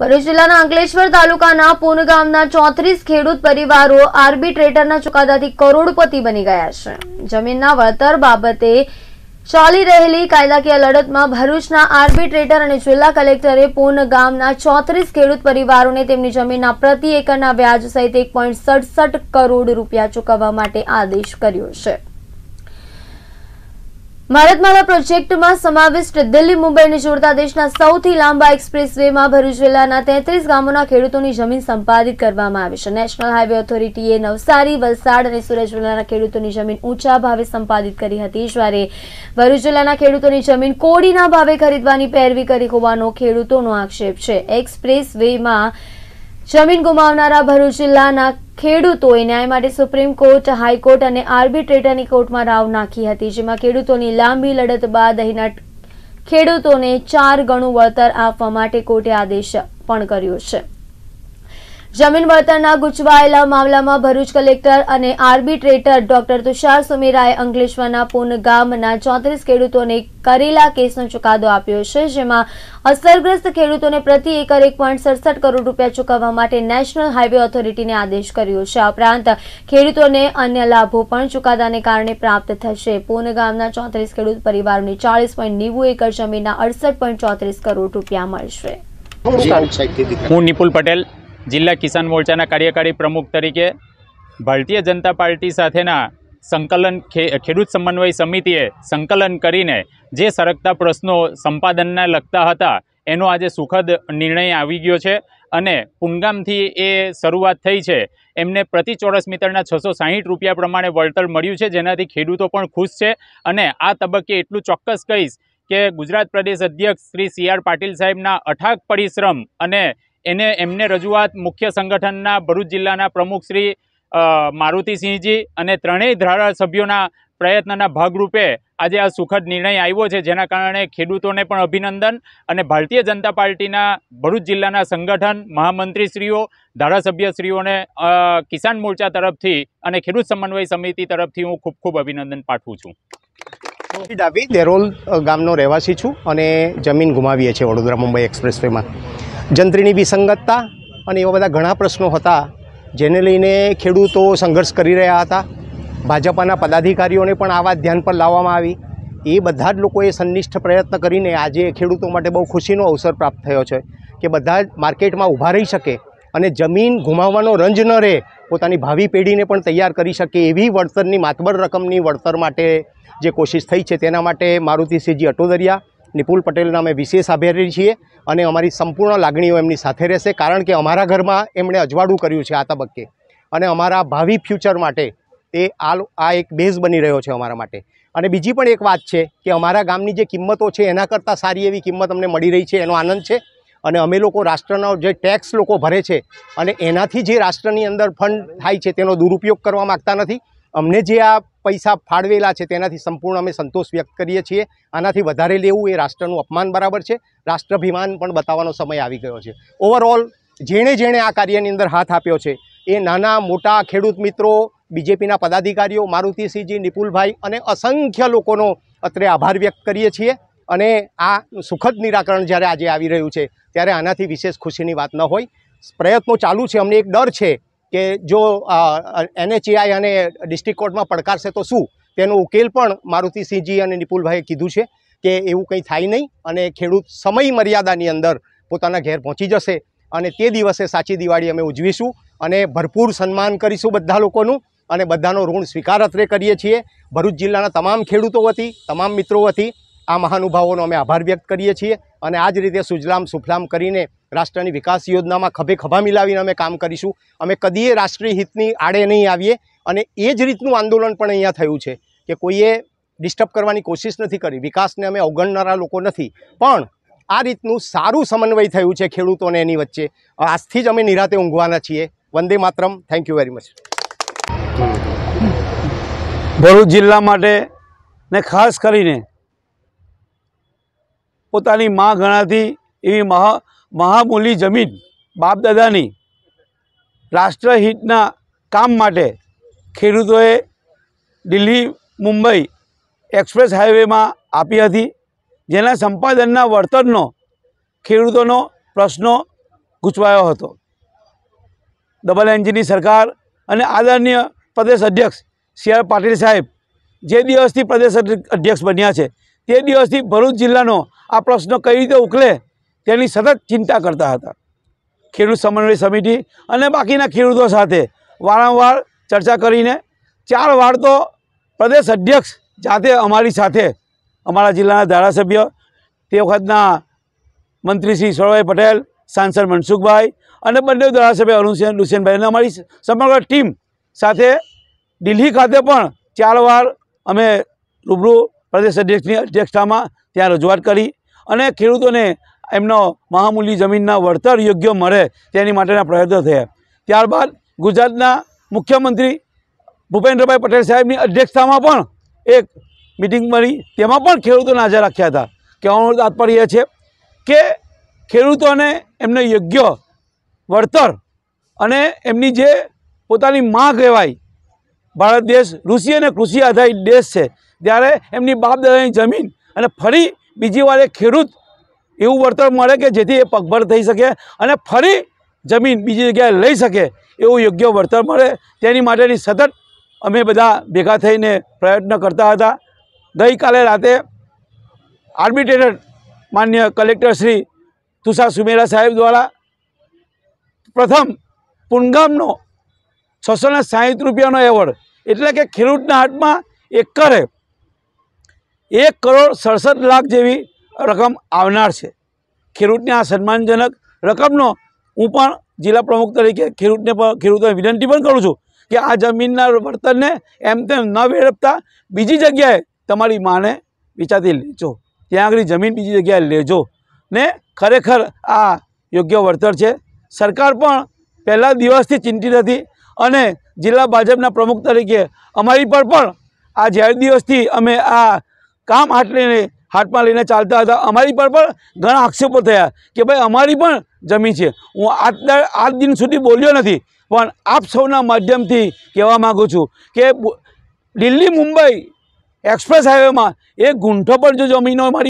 ભરૂચ જિલ્લાના અંકલેશ્વર તાલુકાના પૂન ગામના ચોત્રીસ ખેડૂત પરિવારો આર્બિટ્રેટરના ચુકાદાથી કરોડપતિ બની ગયા છે. જમીનના વળતર બાબતે ચાલી રહેલી કાયદાકીય લડતમાં ભરૂચના આર્બિટ્રેટર અને જિલ્લા કલેક્ટરે પૂન ગામના ચોત્રીસ ખેડૂત પરિવારોને તેમની જમીનના પ્રતિ એકરના વ્યાજ સહિત એક કરોડ રૂપિયા ચૂકવવા માટે આદેશ કર્યો છે. ભારતમાલા પ્રોજેક્ટમાં સમાવિષ્ટ દિલ્હી મુંબઈને જોડતા દેશના સૌથી લાંબા એક્સપ્રેસ વેમાં ભરૂચ જિલ્લાના તેત્રીસ ગામોના ખેડૂતોની જમીન સંપાદિત કરવામાં આવી છે. નેશનલ હાઈવે ઓથોરિટીએ નવસારી, વલસાડ અને સુરત જિલ્લાના ખેડૂતોની જમીન ઊંચા ભાવે સંપાદિત કરી હતી. જ્યારે ભરૂચ જિલ્લાના ખેડૂતોની જમીન કોડીના ભાવે ખરીદવાની પેરવી કરી હોવાનો ખેડૂતોનો આક્ષેપ છે. એક્સપ્રેસ વેમાં જમીન ગુમાવનારા ભરૂચ જિલ્લાના ખેડૂતોએ ન્યાય માટે સુપ્રીમ કોર્ટ, હાઈકોર્ટ અને આર્બિટ્રેટરની કોર્ટમાં રાવ નાખી હતી, જેમાં ખેડૂતોની લાંબી લડત બાદ અહીંના ખેડૂતોને ચાર ગણું વળતર આપવા માટે કોર્ટે આદેશ પણ કર્યો છે. જમીન વળતરના ગુચવાયેલા મામલામાં ભરૂચ કલેક્ટર અને આર્બિટ્રેટર ડોક્ટર તુષાર સુમેરાએ અંકલેશ્વરના પૂન ગામના ચોત્રીસ ખેડૂતોને કરેલા કેસનો ચુકાદો આપ્યો છે જેમાં અસરગ્રસ્ત ખેડૂતોને પ્રતિ એકર એક પોઈન્ટ સડસઠ કરોડ રૂપિયા ચૂકવવા માટે નેશનલ હાઈવે ઓથોરિટીને આદેશ કર્યો છે. આ ઉપરાંત ખેડૂતોને અન્ય લાભો પણ ચુકાદાને કારણે પ્રાપ્ત થશે. પૂન ગામના ચોત્રીસ ખેડૂત પરિવારોને ચાળીસ પોઈન્ટ નેવું એકર જમીનના અડસઠ પોઈન્ટ ચોત્રીસ કરોડ રૂપિયા મળશે. હું નિપુલ પટેલ જિલ્લા કિસાન મોરચાના કાર્યકારી પ્રમુખ તરીકે ભારતીય જનતા પાર્ટી સાથેના સંકલન ખેડૂત સમન્વય સમિતિએ સંકલન કરીને જે સરકતા પ્રશ્નો સંપાદનને લગતા હતા, એનો આજે સુખદ નિર્ણય આવી ગયો છે અને પુનગામથી એ શરૂઆત થઈ છે. એમને પ્રતિ ચોરસ મીટરના છસો સાહીઠ રૂપિયા પ્રમાણે વળતર મળ્યું છે, જેનાથી ખેડૂતો પણ ખુશ છે અને આ તબક્કે એટલું ચોક્કસ કહીશ કે ગુજરાત પ્રદેશ અધ્યક્ષ શ્રી સી આર પાટીલ સાહેબના અઠાક પરિશ્રમ અને એને એમને રજૂઆત મુખ્ય સંગઠનના ભરૂચ જિલ્લાના પ્રમુખ શ્રી મારુતિસિંહજી અને ત્રણેય ધારાસભ્યોના પ્રયત્નના ભાગરૂપે આજે આ સુખદ નિર્ણય આવ્યો છે, જેના કારણે ખેડૂતોને પણ અભિનંદન અને ભારતીય જનતા પાર્ટીના ભરૂચ જિલ્લાના સંગઠન મહામંત્રીશ્રીઓ, ધારાસભ્યશ્રીઓને કિસાન મોરચા તરફથી અને ખેડૂત સમન્વય સમિતિ તરફથી હું ખૂબ ખૂબ અભિનંદન પાઠવું છું. ડાબી દેરોલ ગામનો રહેવાસી છું અને જમીન ગુમાવીએ છીએ વડોદરા મુંબઈ એક્સપ્રેસવેમાં જંત્રીની વિસંગતતા અને એવા બધા ઘણા પ્રશ્નો હતા, જેને લઈને ખેડૂતો સંઘર્ષ કરી રહ્યા હતા. ભાજપાના પદાધિકારીઓને પણ આ વાત ધ્યાન પર લાવવામાં આવી. એ બધા જ લોકોએ સંનિષ્ઠ પ્રયત્ન કરીને આજે ખેડૂતો માટે બહુ ખુશીનો અવસર પ્રાપ્ત થયો છે કે બધા જ માર્કેટમાં ઊભા રહી શકે અને જમીન ગુમાવવાનો રંજ ન રહે, પોતાની ભાવિ પેઢીને પણ તૈયાર કરી શકે એવી વળતરની માતબર રકમની વળતર માટે જે કોશિશ થઈ છે તેના માટે મારુતિસિંહજી અટોદરિયા, નિપુલ પટેલના અમે વિશેષ આભારી છીએ. અને અમારી સંપૂર્ણ લાગણીઓ એમની સાથે રહેશે, કારણ કે અમારા ઘરમાં એમણે અજવાળું કર્યું છે આ તબક્કે. અને અમારા ભાવિ ફ્યુચર માટે એ આ આ એક બેઝ બની રહ્યો છે અમારા માટે. અને બીજી પણ એક વાત છે કે અમારા ગામની જે કિંમતો છે, એના કરતાં સારી એવી કિંમત અમને મળી રહી છે, એનો આનંદ છે. અને અમે લોકો રાષ્ટ્રનો જે ટેક્સ લોકો ભરે છે, અને એનાથી જે રાષ્ટ્રની અંદર ફંડ થાય છે, તેનો દુરુપયોગ કરવા માગતા નથી. અમને જે આ પૈસા ફાળવેલા છે તેનાથી સંપૂર્ણ અમે સંતોષ વ્યક્ત કરીએ છીએ. આનાથી વધારે લેવું એ રાષ્ટ્રનું અપમાન બરાબર છે. રાષ્ટ્રાભિમાન પણ બતાવવાનો સમય આવી ગયો છે. ઓવરઓલ જેણે જેણે આ કાર્યની અંદર હાથ આપ્યો છે, એ નાના મોટા ખેડૂત મિત્રો, બીજેપીના પદાધિકારીઓ, મારુતિસિંહજી, નિપુલભાઈ અને અસંખ્ય લોકોનો અત્રે આભાર વ્યક્ત કરીએ છીએ. અને આ સુખદ નિરાકરણ જ્યારે આજે આવી રહ્યું છે, ત્યારે આનાથી વિશેષ ખુશીની વાત ન હોય. પ્રયત્નો ચાલુ છે, અમને એક ડર છે કે જો એનએચએઆઈ અને ડિસ્ટ્રિક્ટ કોર્ટમાં પડકારશે તો શું? તેનો ઉકેલ પણ મારુતિસિંહજી અને નિપુલભાઈએ કીધું છે કે એવું કંઈ થાય નહીં અને ખેડૂત સમય મર્યાદાની અંદર પોતાના ઘેર પહોંચી જશે અને તે દિવસે સાચી દિવાળી અમે ઉજવીશું અને ભરપૂર સન્માન કરીશું બધા લોકોનું અને બધાનો ઋણ સ્વીકાર અત્રે કરીએ છીએ. ભરૂચ જિલ્લાના તમામ ખેડૂતો વતી, તમામ મિત્રો વતી આ મહાનુભાવોનો અમે આભાર વ્યક્ત કરીએ છીએ અને આ જ રીતે સુજલામ સુફલામ કરીને રાષ્ટ્રની વિકાસ યોજનામાં ખભે ખભા મિલાવીને અમે કામ કરીશું. અમે કદીએ રાષ્ટ્રીય હિતની આડે નહીં આવીએ અને એ જ રીતનું આંદોલન પણ અહીંયા થયું છે કે કોઈએ ડિસ્ટર્બ કરવાની કોશિશ નથી કરી, વિકાસને અમે અવગણનારા લોકો નથી. પણ આ રીતનું સારું સમન્વય થયું છે ખેડૂતોને એની વચ્ચે. આજથી જ અમે નિરાતે ઊંઘવાના છીએ. Vande Mataram. Thank you very much Bharuch જિલ્લા માટે ને ખાસ કરીને પોતાની માં ગણાતી એવી મહા મહામૂલી જમીન બાપદાદાની રાષ્ટ્રહિતના કામ માટે ખેડૂતોએ દિલ્હી, મુંબઈ એક્સપ્રેસ હાઈવેમાં આપી હતી, જેના સંપાદનના વળતરનો ખેડૂતોનો પ્રશ્નો ગૂંચવાયો હતો. ડબલ એન્જિનની સરકાર અને આદરણીય પ્રદેશ અધ્યક્ષ સી આર પાટીલ સાહેબ જે દિવસથી પ્રદેશ અધ્ય- અધ્યક્ષ બન્યા છે, તે દિવસથી ભરૂચ જિલ્લાનો આ પ્રશ્ન કઈ રીતે ઉકલે તેની સતત ચિંતા કરતા હતા. ખેડૂત સમન્વય સમિતિ અને બાકીના ખેડૂતો સાથે વારંવાર ચર્ચા કરીને ચાર વાર તો પ્રદેશ અધ્યક્ષ જાતે અમારી સાથે, અમારા જિલ્લાના ધારાસભ્ય, તે વખતના મંત્રી શ્રી સૌરભભાઈ પટેલ, સાંસદ મનસુખભાઈ અને બંને ધારાસભ્ય અરુણસિંહ લુસેનભાઈ અને અમારી સમગ્ર ટીમ સાથે દિલ્હી ખાતે પણ ચાર વાર અમે રૂબરૂ પ્રદેશ અધ્યક્ષની અધ્યક્ષતામાં ત્યાં રજૂઆત કરી અને ખેડૂતોને એમનો મહામૂલ્ય જમીનના વળતર યોગ્ય મળે તેની માટેના પ્રયત્નો થયા. ત્યારબાદ ગુજરાતના મુખ્યમંત્રી ભૂપેન્દ્રભાઈ પટેલ સાહેબની અધ્યક્ષતામાં પણ એક મિટિંગ મળી તેમાં પણ ખેડૂતોને હાજર રાખ્યા હતા. કહેવાનું તાત્પર્ય છે કે ખેડૂતોને એમને યોગ્ય વળતર અને એમની જે પોતાની માં કહેવાય, ભારત દેશ ઋષિ અને કૃષિ આધારિત દેશ છે, ત્યારે એમની બાપ દાદાની જમીન અને ફરી બીજી વાર એ ખેડૂત એવું વળતર મળે કે જેથી એ પગભર થઈ શકે અને ફરી જમીન બીજી જગ્યાએ લઈ શકે એવું યોગ્ય વળતર મળે. તેની માટેની સતત અમે બધા ભેગા થઈને પ્રયત્ન કરતા હતા. ગઈકાલે રાતે આર્બિટ્રેટર માન્ય કલેક્ટર શ્રી તુષાર સુમેરા સાહેબ દ્વારા પ્રથમ પુનગામનો છસો ને સાહીઠ રૂપિયાનો એવોર્ડ, એટલે કે ખેડૂતના હાથમાં એકરે એક કરોડ સડસઠ લાખ જેવી રકમ આવનાર છે. ખેડૂતને આ સન્માનજનક રકમનો હું પણ જિલ્લા પ્રમુખ તરીકે ખેડૂતને પણ, ખેડૂતોને વિનંતી પણ કરું છું કે આ જમીનના વર્તનને એમ તેમ ન વેડપતા બીજી જગ્યાએ તમારી માને વિચારતી લેજો. ત્યાં આગળ જમીન બીજી જગ્યાએ લેજો. ને ખરેખર આ યોગ્ય વળતર છે. સરકાર પણ પહેલા દિવસથી ચિંતિત હતી અને જિલ્લા ભાજપના પ્રમુખ તરીકે અમારી પર પણ આ જ્યારે દિવસથી અમે આ કામ લઈને હાથમાં લઈને ચાલતા હતા. અમારી પર પણ ઘણા આક્ષેપો થયા કે ભાઈ અમારી પણ જમીન છે. હું આજના આજ દિન સુધી બોલ્યો નથી, પણ આપ સૌના માધ્યમથી કહેવા માગું છું કે દિલ્હી મુંબઈ એક્સપ્રેસ હાઈવેમાં એક ગુંઠો પર જો જમીનો અમારી